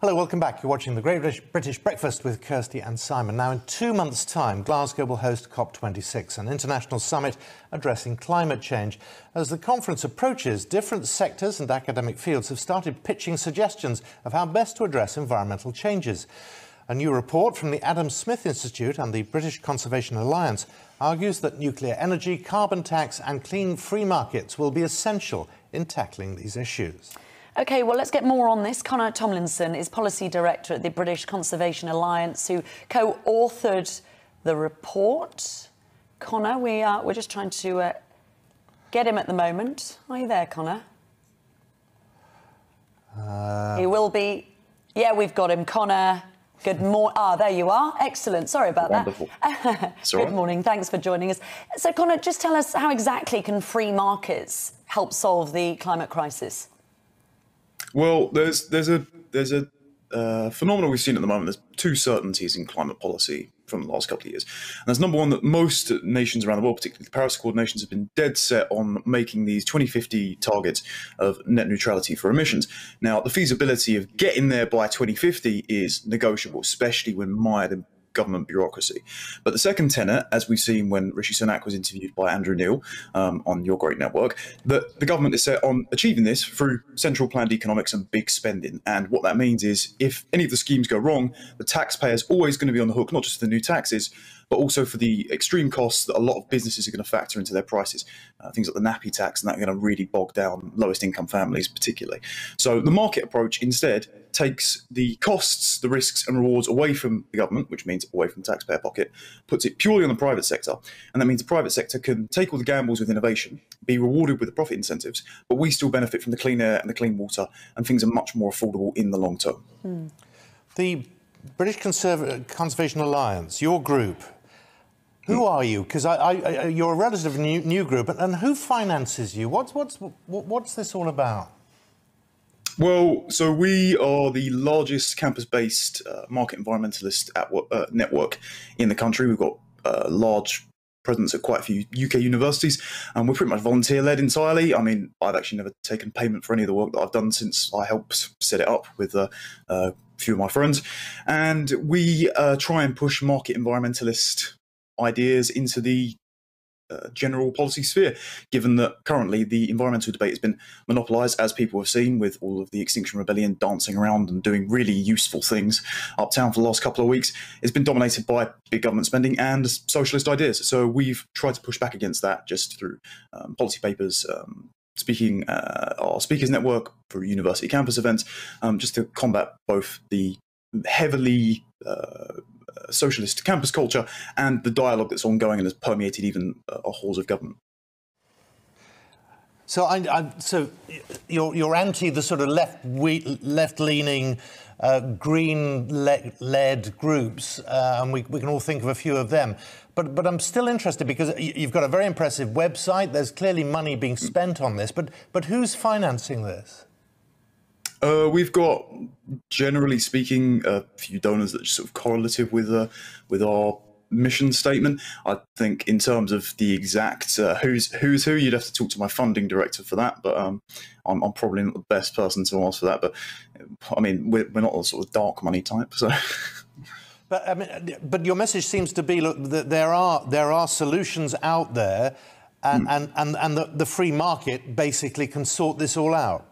Hello, welcome back. You're watching the Great British Breakfast with Kirsty and Simon. Now, in two months' time, Glasgow will host COP26, an international summit addressing climate change. As the conference approaches, different sectors and academic fields have started pitching suggestions of how best to address environmental changes. A new report from the Adam Smith Institute and the British Conservation Alliance argues that nuclear energy, carbon tax, and clean free markets will be essential in tackling these issues. OK, well, let's get more on this. Connor Tomlinson is Policy Director at the British Conservation Alliance, who co-authored the report. Connor, we are, we're just trying to uh, get him at the moment. Are you there, Connor? Uh... He will be... Yeah, we've got him. Connor, Good morning. Ah, there you are. Excellent. Sorry about Wonderful. that. Good morning. Thanks for joining us. So, Connor, just tell us how exactly can free markets help solve the climate crisis? Well, there's there's a there's a uh, phenomenon we've seen at the moment. There's two certainties in climate policy from the last couple of years. And there's number one that most nations around the world, particularly the Paris Accord nations, have been dead set on making these 2050 targets of net neutrality for emissions. Now, the feasibility of getting there by 2050 is negotiable, especially when mired in government bureaucracy. But the second tenet, as we've seen when Rishi Sunak was interviewed by Andrew Neil um, on Your Great Network, that the government is set on achieving this through central planned economics and big spending. And what that means is if any of the schemes go wrong, the taxpayer is always going to be on the hook, not just for the new taxes, but also for the extreme costs that a lot of businesses are going to factor into their prices. Uh, things like the nappy tax, and that are going to really bog down lowest income families, particularly. So the market approach instead takes the costs, the risks, and rewards away from the government, which means away from the taxpayer pocket, puts it purely on the private sector. And that means the private sector can take all the gambles with innovation, be rewarded with the profit incentives, but we still benefit from the clean air and the clean water, and things are much more affordable in the long term. Mm. The British Conserv Conservation Alliance, your group, who are you? Because I, I, you're a relative new, new group, and who finances you? What's, what's, what's this all about? Well, so we are the largest campus-based uh, market environmentalist uh, network in the country. We've got a uh, large presence at quite a few UK universities, and we're pretty much volunteer-led entirely. I mean, I've actually never taken payment for any of the work that I've done since I helped set it up with uh, a few of my friends, and we uh, try and push market environmentalist ideas into the uh, general policy sphere, given that currently the environmental debate has been monopolised, as people have seen, with all of the Extinction Rebellion dancing around and doing really useful things uptown for the last couple of weeks. It's been dominated by big government spending and socialist ideas. So we've tried to push back against that just through um, policy papers. Um, speaking uh, our speakers network for university campus events, um, just to combat both the heavily uh, socialist campus culture and the dialogue that's ongoing and has permeated even uh, halls of government. So, I, I, so you're, you're anti the sort of left left leaning, uh, green led groups, uh, and we, we can all think of a few of them. But but I'm still interested because you've got a very impressive website. There's clearly money being spent on this, but but who's financing this? Uh, we've got, generally speaking, a few donors that are sort of correlative with uh, with our mission statement. I think in terms of the exact uh, who's who's who, you'd have to talk to my funding director for that. But um, I'm, I'm, probably not the best person to ask for that. But I mean, we're, we're not a sort of dark money type, so. But I mean, but your message seems to be look that there are there are solutions out there, and mm. and and, and the, the free market basically can sort this all out.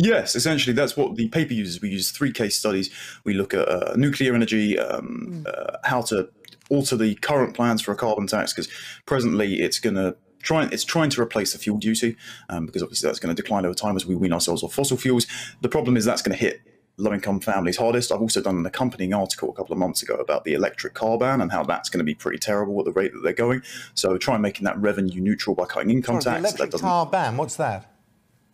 Yes, essentially, that's what the paper uses. We use three case studies. We look at uh, nuclear energy, um, mm. uh, how to alter the current plans for a carbon tax, because presently it's going to try it's trying to replace the fuel duty, um, because obviously that's going to decline over time as we wean ourselves off fossil fuels. The problem is that's going to hit low-income families hardest. I've also done an accompanying article a couple of months ago about the electric car ban and how that's going to be pretty terrible at the rate that they're going. So try making that revenue neutral by cutting income Sorry, tax. The electric car ban, what's that?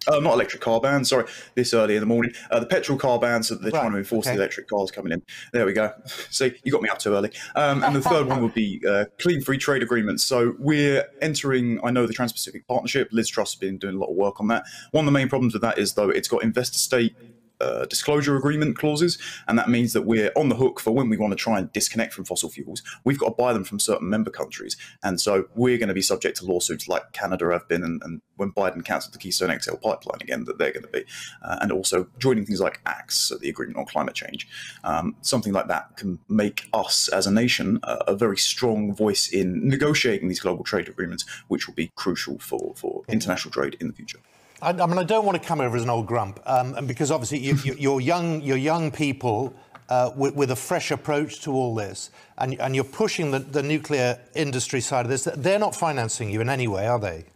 Uh, not electric car ban, sorry, this early in the morning. Uh, the petrol car ban, so they're right. trying to enforce okay. the electric cars coming in. There we go. See, you got me up too early. Um, and the third one would be uh, clean free trade agreements. So we're entering, I know, the Trans Pacific Partnership. Liz Truss has been doing a lot of work on that. One of the main problems with that is, though, it's got investor state uh, disclosure agreement clauses, and that means that we're on the hook for when we want to try and disconnect from fossil fuels. We've got to buy them from certain member countries, and so we're going to be subject to lawsuits like Canada have been, and, and when Biden cancelled the Keystone XL pipeline again, that they're going to be, uh, and also joining things like ACCTS, the Agreement on Climate Change. Um, something like that can make us as a nation uh, a very strong voice in negotiating these global trade agreements, which will be crucial for, for international trade in the future. I, I mean, I don't want to come over as an old grump, um, and because obviously you, you, you're young, you're young people. Uh, with, with, a fresh approach to all this, and, and you're pushing the, the, nuclear industry side of this. They're not financing you in any way, are they?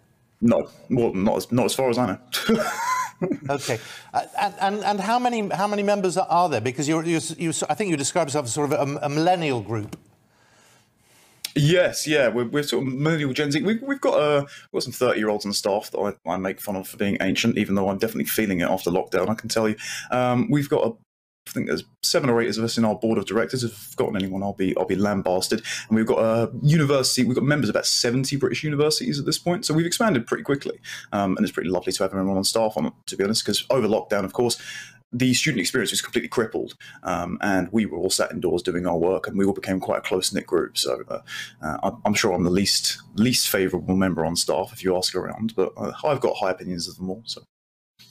No, well, not as, not as far as I know. okay, uh, and, and, and how many how many members are there? Because you're, you're, you I think you describe yourself as sort of a, a millennial group. Yes, yeah, we're, we're sort of millennial Gen Z. We've, we've got uh, we've got some thirty year olds on staff that I, I, make fun of for being ancient, even though I'm definitely feeling it after lockdown. I can tell you. Um, we've got a I think there's seven or eight of us in our board of directors. If I've forgotten anyone, I'll be I'll be lambasted. And we've got a university. We've got members of about seventy British universities at this point. So we've expanded pretty quickly, um, and it's pretty lovely to have everyone on staff on. To be honest, because over lockdown, of course, the student experience was completely crippled, um, and we were all sat indoors doing our work, and we all became quite a close knit group. So uh, uh, I'm sure I'm the least least favourable member on staff if you ask around, but uh, I've got high opinions of them all. So.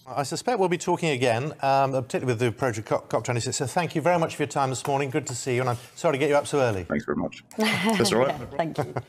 I suspect we'll be talking again, um, particularly with the approach of COP26. So thank you very much for your time this morning. Good to see you, and I'm sorry to get you up so early. Thanks very much. That's all right. thank you.